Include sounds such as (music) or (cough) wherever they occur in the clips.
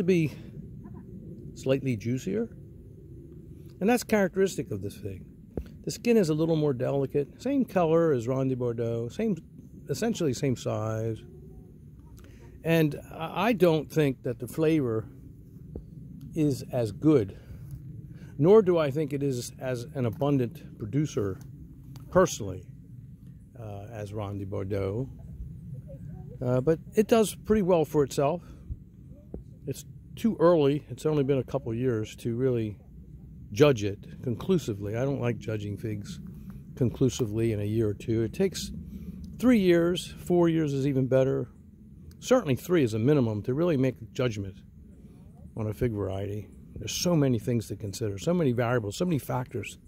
to be slightly juicier. And that's characteristic of this fig. The skin is a little more delicate. Same color as Ronde de Bordeaux. Same, essentially same size. And I don't think that the flavor is as good. Nor do I think it is as an abundant producer, personally, uh, as Ronde de Bordeaux. Uh, but it does pretty well for itself. It's too early. It's only been a couple years to really judge it conclusively. I don't like judging figs conclusively in a year or two. It takes three years, four years is even better. Certainly three is a minimum to really make a judgment on a fig variety. There's so many things to consider, so many variables, so many factors.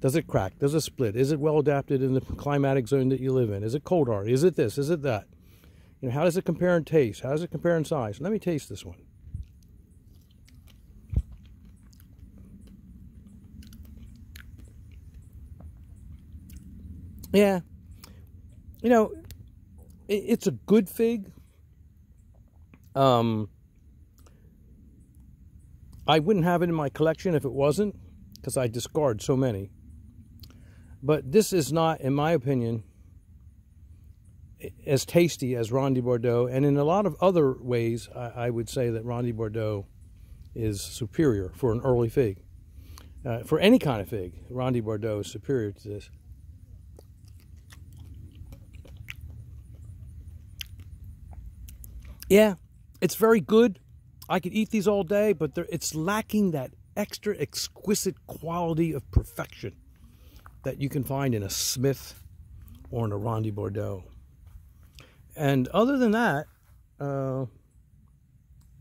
Does it crack? Does it split? Is it well adapted in the climatic zone that you live in? Is it cold hard? Is it this? Is it that? You know, how does it compare in taste? How does it compare in size? Let me taste this one. Yeah. You know, it, it's a good fig. Um, I wouldn't have it in my collection if it wasn't, because I discard so many. But this is not, in my opinion, as tasty as Ronde de Bordeaux. And in a lot of other ways, I, I would say that Ronde de Bordeaux is superior for an early fig. Uh, for any kind of fig, Ronde de Bordeaux is superior to this. Yeah, it's very good. I could eat these all day, but it's lacking that extra exquisite quality of perfection that you can find in a Smith or in a Ronde de Bordeaux. And other than that, uh,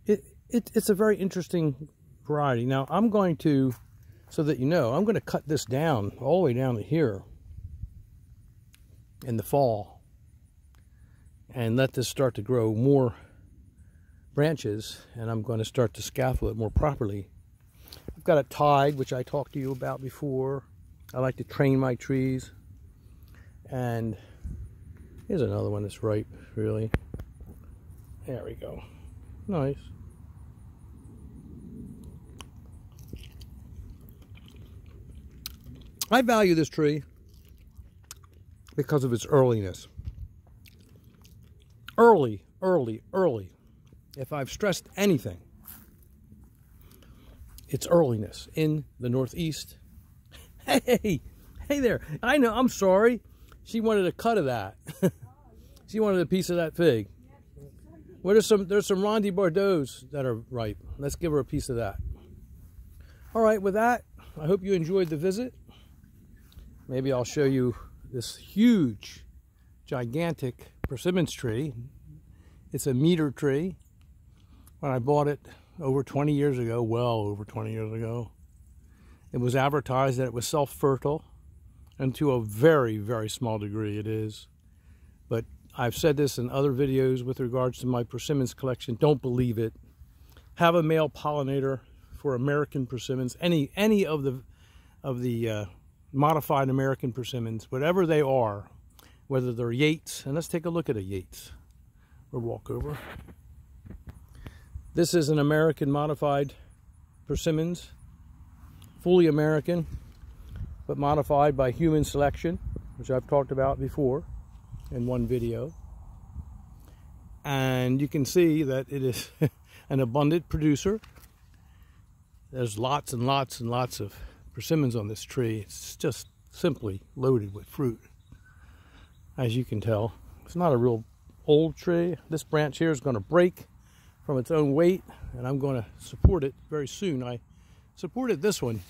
it, it, it's a very interesting variety. Now, I'm going to, so that you know, I'm going to cut this down all the way down to here in the fall and let this start to grow more branches and I'm going to start to scaffold it more properly. I've got a tide, which I talked to you about before. I like to train my trees. And here's another one that's ripe, really. There we go. Nice. I value this tree because of its earliness. Early, early, early if I've stressed anything, it's earliness in the Northeast. (laughs) Hey, hey there. I know, I'm sorry. She wanted a cut of that. (laughs) she wanted a piece of that fig. Well, there's some, there's some Ronde de Bordeaux that are ripe. Let's give her a piece of that. All right, with that, I hope you enjoyed the visit. Maybe I'll show you this huge, gigantic persimmons tree. It's a Meader tree when I bought it over 20 years ago, well over 20 years ago, it was advertised that it was self-fertile, and to a very, very small degree it is. But I've said this in other videos with regards to my persimmons collection. Don't believe it. Have a male pollinator for American persimmons. Any any of the of the uh, modified American persimmons, whatever they are, whether they're Yates, and let's take a look at a Yates or walk over. This is an American modified persimmons, fully American, but modified by human selection, which I've talked about before in one video. And you can see that it is (laughs) an abundant producer. There's lots and lots and lots of persimmons on this tree. It's just simply loaded with fruit, as you can tell. It's not a real old tree. This branch here is going to break from its own weight and I'm going to support it very soon. I supported this one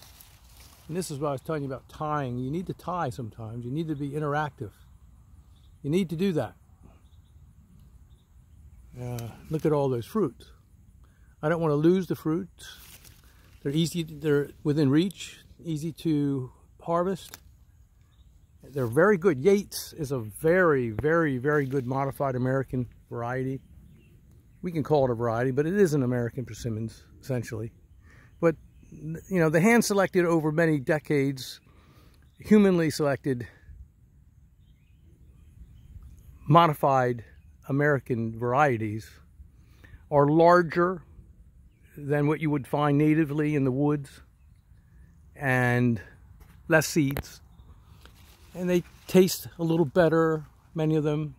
and this is what I was telling you about tying. You need to tie sometimes. You need to be interactive. You need to do that. Uh, look at all those fruits. I don't want to lose the fruits. They're easy, they're within reach, easy to harvest. They're very good. Yates is a very, very, very good modified American variety we can call it a variety, but it is an American persimmons, essentially. But, you know, the hand selected over many decades, humanly selected, modified American varieties are larger, than what you would find natively in the woods and less seeds. And they taste a little better, many of them,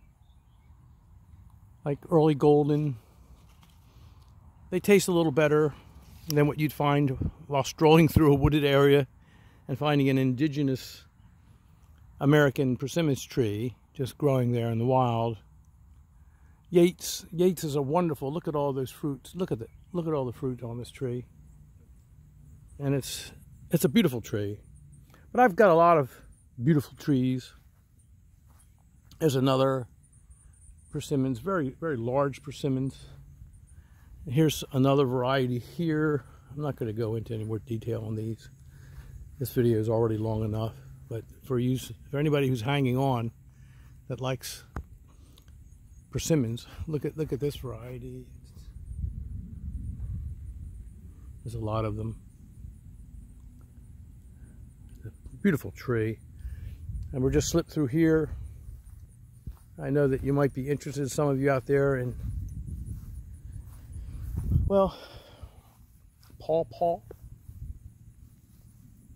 like early golden. They taste a little better than what you'd find while strolling through a wooded area and finding an indigenous American persimmons tree just growing there in the wild. Yates, Yates is a wonderful, look at all those fruits. Look at it. Look at all the fruit on this tree. And it's it's a beautiful tree. But I've got a lot of beautiful trees. There's another persimmons, very, very large persimmons. Here's another variety here. I'm not going to go into any more detail on these. This video is already long enough. But for you, for anybody who's hanging on that likes persimmons, look at look at this variety. There's a lot of them. beautiful tree. And we're just slipped through here. I know that you might be interested, some of you out there, in, well, pawpaw.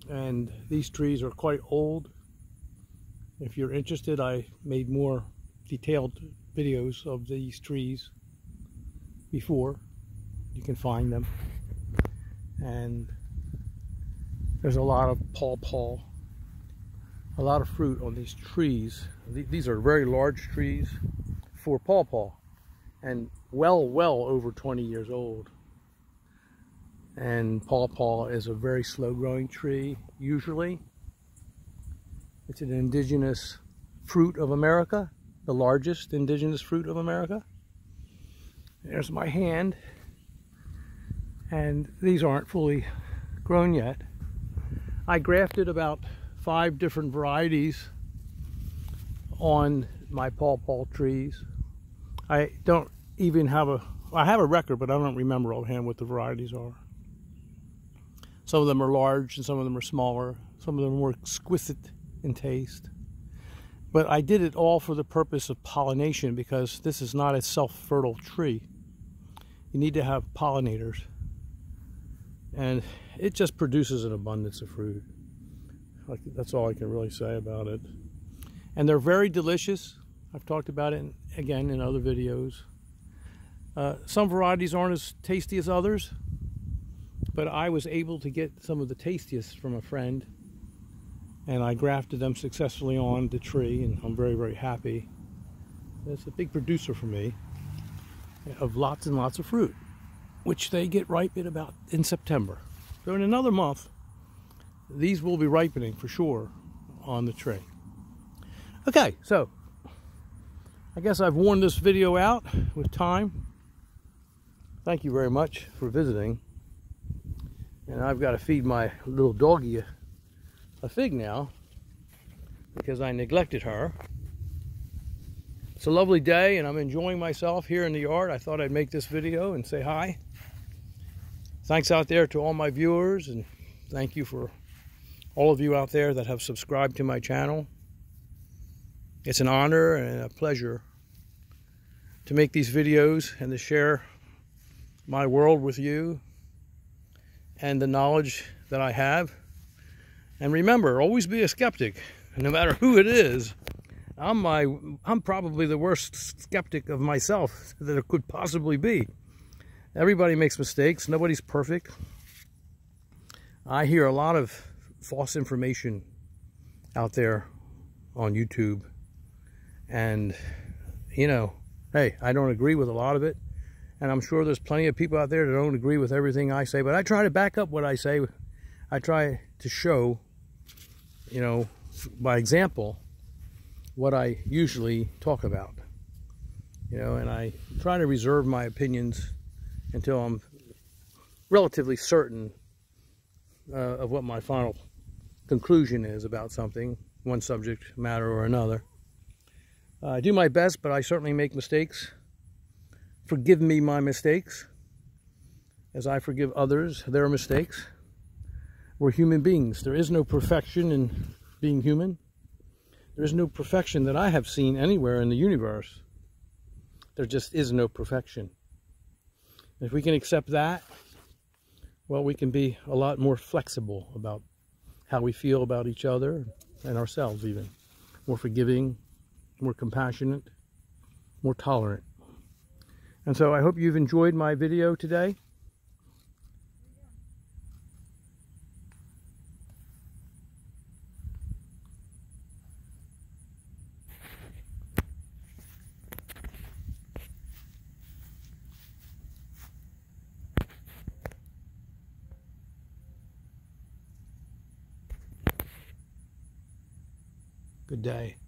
And these trees are quite old. If you're interested, I made more detailed videos of these trees before. You can find them. And there's a lot of pawpaw a lot of fruit on these trees. These are very large trees for pawpaw and well, well over 20 years old. And pawpaw is a very slow growing tree, usually. It's an indigenous fruit of America, the largest indigenous fruit of America. There's my hand. And these aren't fully grown yet. I grafted about five different varieties on my pawpaw trees. I don't even have a, I have a record, but I don't remember offhand what the varieties are. Some of them are large and some of them are smaller. Some of them are more exquisite in taste. But I did it all for the purpose of pollination because this is not a self-fertile tree. You need to have pollinators. And it just produces an abundance of fruit. That's all I can really say about it. And they're very delicious. I've talked about it in, again in other videos. Uh, some varieties aren't as tasty as others, but I was able to get some of the tastiest from a friend and I grafted them successfully on the tree and I'm very, very happy. It's a big producer for me of lots and lots of fruit, which they get ripe in about in September. So in another month, these will be ripening for sure on the tree. Okay, so I guess I've worn this video out with time. Thank you very much for visiting. And I've got to feed my little doggie a, a fig now because I neglected her. It's a lovely day and I'm enjoying myself here in the yard. I thought I'd make this video and say hi. Thanks out there to all my viewers and thank you for all of you out there that have subscribed to my channel. It's an honor and a pleasure to make these videos and to share my world with you and the knowledge that I have. And remember, always be a skeptic, no matter who it is. I'm my I'm probably the worst skeptic of myself that it could possibly be. Everybody makes mistakes, nobody's perfect. I hear a lot of false information out there on YouTube. And, you know, hey, I don't agree with a lot of it. And I'm sure there's plenty of people out there that don't agree with everything I say. But I try to back up what I say. I try to show, you know, by example, what I usually talk about. You know, and I try to reserve my opinions until I'm relatively certain uh, of what my final conclusion is about something, one subject matter or another. Uh, I do my best, but I certainly make mistakes. Forgive me my mistakes, as I forgive others their mistakes. We're human beings. There is no perfection in being human. There is no perfection that I have seen anywhere in the universe. There just is no perfection. If we can accept that, well, we can be a lot more flexible about how we feel about each other and ourselves even. More forgiving, more compassionate, more tolerant. And so I hope you've enjoyed my video today. Good day.